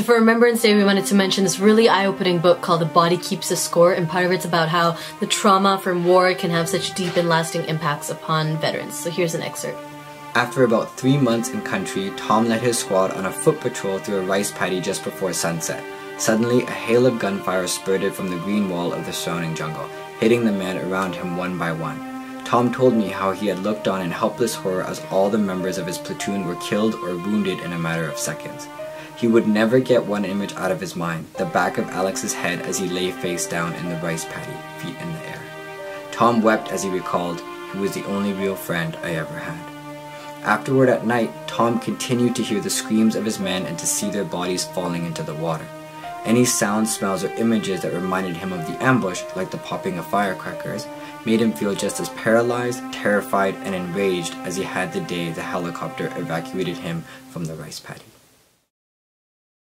So for Remembrance Day, we wanted to mention this really eye-opening book called The Body Keeps a Score, and part of it's about how the trauma from war can have such deep and lasting impacts upon veterans. So here's an excerpt. After about three months in country, Tom led his squad on a foot patrol through a rice paddy just before sunset. Suddenly, a hail of gunfire spurted from the green wall of the surrounding jungle, hitting the men around him one by one. Tom told me how he had looked on in helpless horror as all the members of his platoon were killed or wounded in a matter of seconds. He would never get one image out of his mind, the back of Alex's head as he lay face down in the rice paddy, feet in the air. Tom wept as he recalled, he was the only real friend I ever had. Afterward at night, Tom continued to hear the screams of his men and to see their bodies falling into the water. Any sounds, smells, or images that reminded him of the ambush, like the popping of firecrackers, made him feel just as paralyzed, terrified, and enraged as he had the day the helicopter evacuated him from the rice paddy.